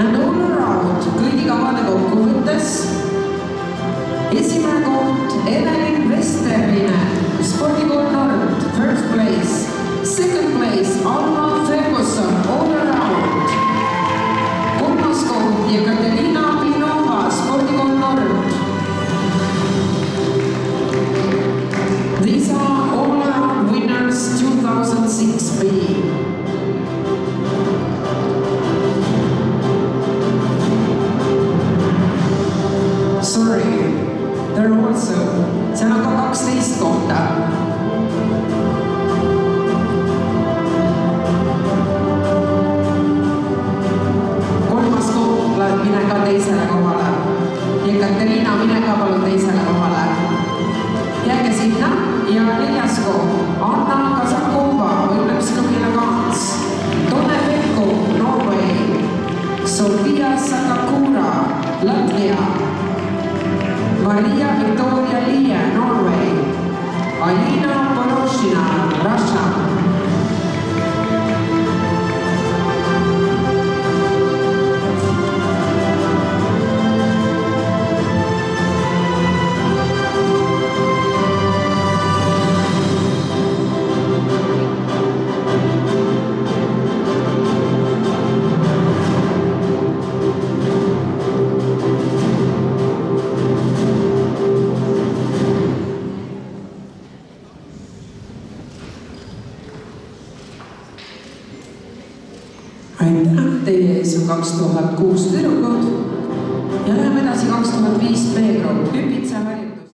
and all around kõigi kavade kokkuvõttes esimene koht Evelyn there are also, seal on ka kaksteist kohta. mine ka teisele kohale. Jekaterina, mine ka palun teisele kohale. jääge sinna ja neljas koht, Anna Rachado. Aitäh, teie ees on kaks tuhat kuus tüdrukut ja läheme edasi kaks tuhat viis B-grupp, hüpitsa